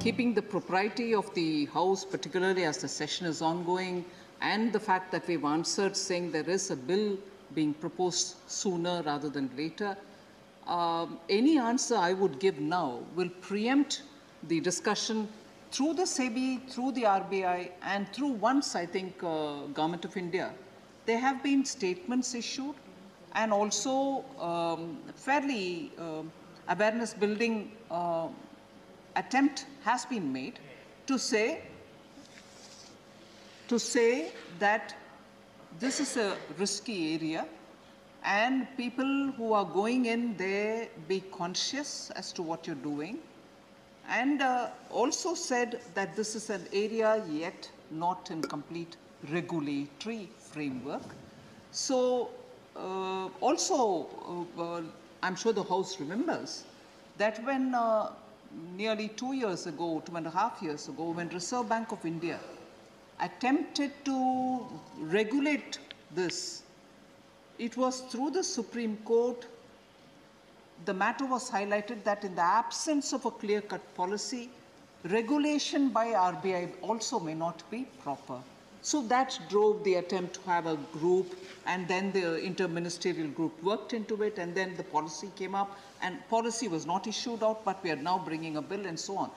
keeping the propriety of the House, particularly as the session is ongoing, and the fact that we've answered saying there is a bill being proposed sooner rather than later, um, any answer I would give now will preempt the discussion through the SEBI, through the RBI, and through once, I think, uh, Government of India. There have been statements issued and also um, fairly um awareness building uh, attempt has been made to say to say that this is a risky area and people who are going in there be conscious as to what you're doing. And uh, also said that this is an area yet not in complete regulatory framework. So uh, also uh, uh, i'm sure the house remembers that when uh, nearly two years ago two and a half years ago when reserve bank of india attempted to regulate this. It was through the Supreme Court, the matter was highlighted that in the absence of a clear cut policy, regulation by RBI also may not be proper. So that drove the attempt to have a group, and then the interministerial group worked into it, and then the policy came up, and policy was not issued out, but we are now bringing a bill and so on.